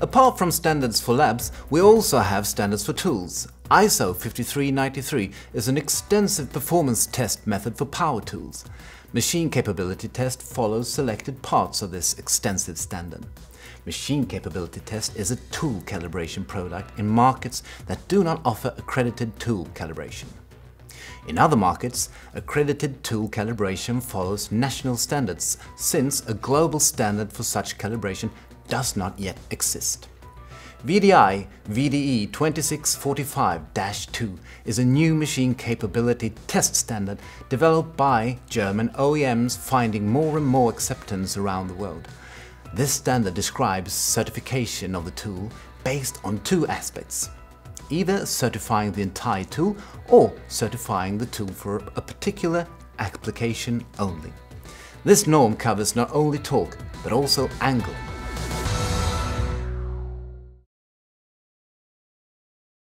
Apart from standards for labs, we also have standards for tools. ISO 5393 is an extensive performance test method for power tools. Machine capability test follows selected parts of this extensive standard. Machine capability test is a tool calibration product in markets that do not offer accredited tool calibration. In other markets, accredited tool calibration follows national standards since a global standard for such calibration does not yet exist. VDI VDE 2645-2 is a new machine capability test standard developed by German OEMs finding more and more acceptance around the world. This standard describes certification of the tool based on two aspects either certifying the entire tool or certifying the tool for a particular application only. This norm covers not only torque but also angle